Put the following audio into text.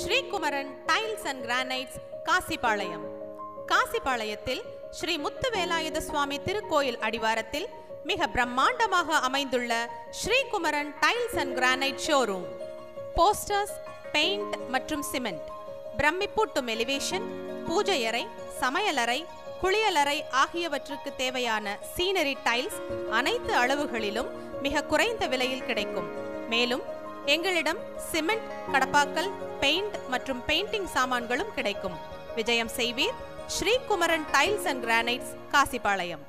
Srikumaran tiles and granites Kasipalayam. காசிபாளையத்தில் Sri Muthuvelayutha சுவாமி திருக்கோயில் அடிவாரத்தில் மிக பிரம்மாண்டமாக அமைந்துள்ள Srikumaran tiles and granite showroom. Posters paint மற்றும் சிமெண்ட் பிரமிப்பூட்டும் எலிவேஷன் பூஜை அறை சமையலறை குளியலறை ஆகியவற்றுக்கு தேவையான சீனரி டைல்ஸ் அனைத்து அளவுகளிலும் மிக குறைந்த விலையில் கிடைக்கும். மேலும் எங்களிடம் சிமெண்ட் கடப்பாக்கல் பெயிண்ட் மற்றும் பெயிண்டிங் சாமான்களும் கிடைக்கும். விஜயம் செய்வீர் Srikumaran tiles and granites Kasipalayam.